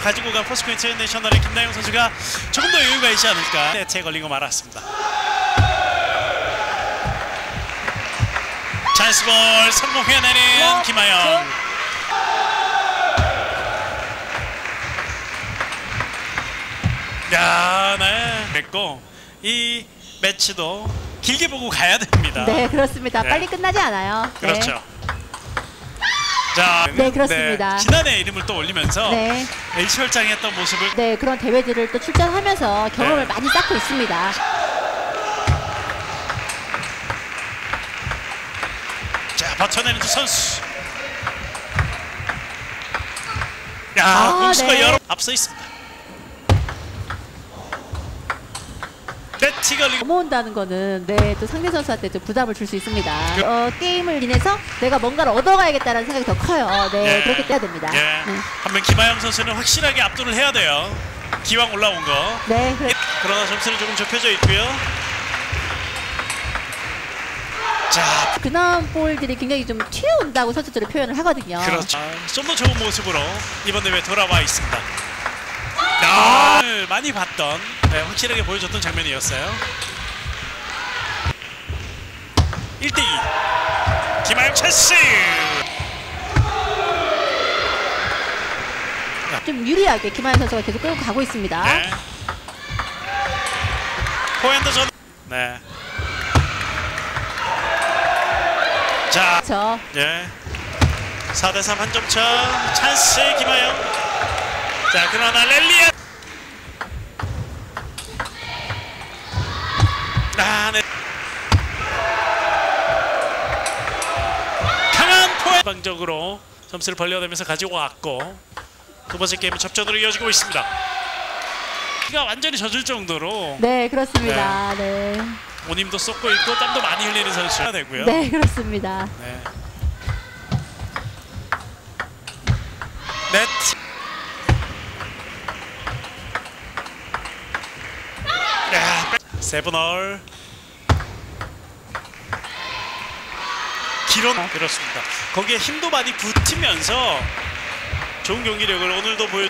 가지고 간 포스코인트 내셔널의 김나영 선수가 조금 더 여유가 있지 않을까 네트에 걸리고 말았습니다. 찬스볼 성공해내는 와, 김하영. 야, 네. 됐고 이 매치도 길게 보고 가야 됩니다. 네, 그렇습니다. 네. 빨리 끝나지 않아요. 네. 그렇죠. 자, 네, 그렇습니다. 지난해 이름을 또 올리면서 네. LC월장에 했던 모습을 네, 그런 대회들을 또 출전하면서 경험을 네. 많이 쌓고 있습니다. 자 버텨내는 두 선수. 야, 아, 공수가 네. 여러 앞서 있습니다. 걸리고 넘어온다는 거는 네, 또 상대 선수한테 좀 부담을 줄 수 있습니다. 그- 어, 게임을 인해서 내가 뭔가를 얻어가야겠다는 생각이 더 커요. 네, 예. 그렇게 돼야 됩니다. 예. 네. 한번 김하영 선수는 확실하게 압도를 해야 돼요. 기왕 올라온 거. 네, 그래- 그러나 점수는 조금 좁혀져 있고요. 자, 그나운 볼들이 굉장히 좀 튀어온다고 선수들이 표현을 하거든요. 그렇죠. 좀더 좋은 모습으로 이번 대회 돌아와 있습니다. 아, 오늘 많이 봤던 네, 확실하게 보여줬던 장면이었어요. 1대2 김하영 찬스 좀 유리하게 김하영 선수가 계속 끌고 가고 있습니다. 네. 포핸드 전 네. 자, 그렇죠. 예. 4대3 한 점 차. 찬스 김하영. 자, 그러나 랠리야. 아, 네. 강한 포 방적으로 점수를 벌려내면서 가지고 왔고 두 번째 게임은 접전으로 이어지고 있습니다. 키가 완전히 젖을 정도로 네, 그렇습니다. 네. 온힘도 쏟고 있고 땀도 많이 흘리는 선수가 되고요. 네, 그렇습니다. 네. 세븐얼. 기론 그렇습니다. 거기에 힘도 많이 붙으면서 좋은 경기력을 오늘도 보여.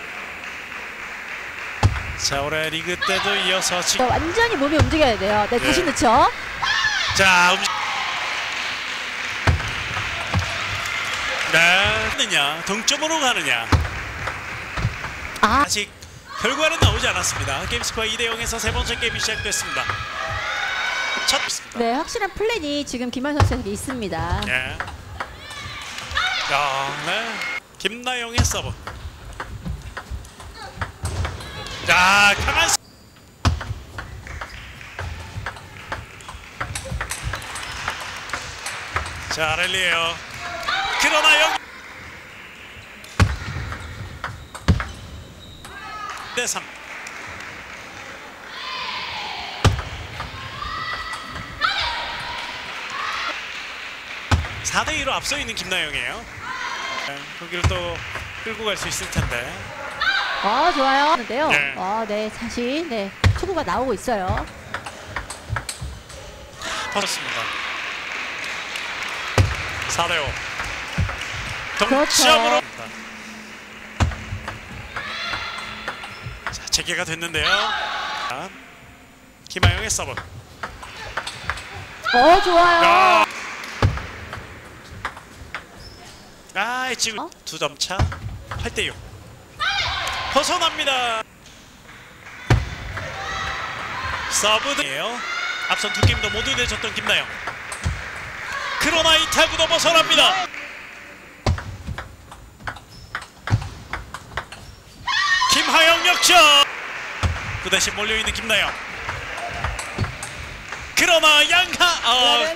자 올해 리그 때도 이어서 지금 완전히 몸이 움직여야 돼요. 네, 다시 네. 넣죠. 자, 음식. 네, 하느냐, 동점으로 가느냐. 아, 아직 결과는 나오지 않았습니다. 게임 스코어 2대 0에서 세 번째 게임이 시작됐습니다. 첫. 네, 확실한 플랜이 지금 김하영 선수에게 있습니다. 예. 야, 네. 김나영의 서브. 자, 강한 스- 자, 랠리에요. 그러나 여기 대 3. 사대 2로 앞서 있는 김나영이에요. 네, 거기를 또 끌고 갈 수 있을 텐데. 아, 좋아요. 하는데요. 네. 아, 네, 다시 네, 초구가 나오고 있어요. 터졌습니다. 4대 5. 그렇죠. 동점으로. 자, 재개가 됐는데요. 자, 김하영의 서브. 어, 좋아요. 아, 아 지금 어? 두점 차. 8대 6. 벗어납니다. 서브예요. 앞선 두 게임도 모두 내줬던 김나영. 그러나 이 타구도 벗어납니다. 김하영 역전. 그 대신 몰려있는 김나영. 그러나 양하 어,